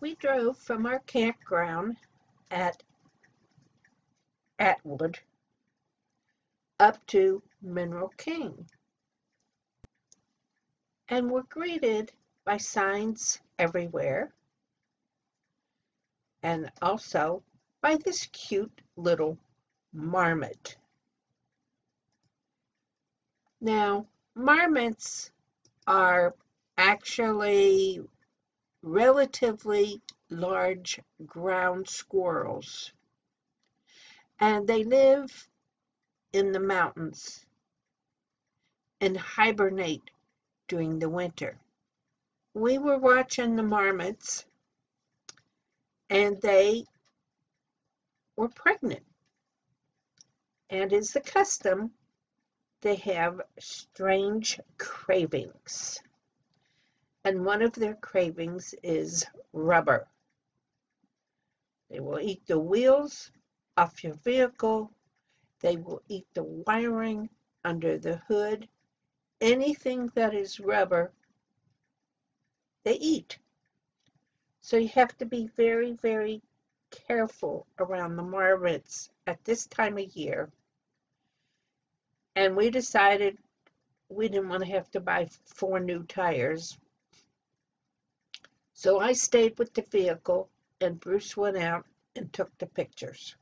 we drove from our campground at Atwell up to Mineral King and were greeted by signs everywhere and also by this cute little marmot. Now, marmots are actually relatively large ground squirrels and they live in the mountains and hibernate during the winter. We were watching the marmots and they were pregnant. And as the custom, they have strange cravings. And one of their cravings is rubber. They will eat the wheels off your vehicle. They will eat the wiring under the hood. Anything that is rubber, they eat. So you have to be very, very careful around the marmots at this time of year. And we decided we didn't want to have to buy four new tires. So I stayed with the vehicle and Bruce went out and took the pictures.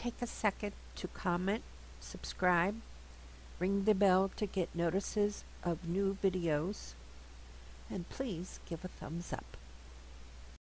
Take a second to comment, subscribe, ring the bell to get notices of new videos. and please give a thumbs up.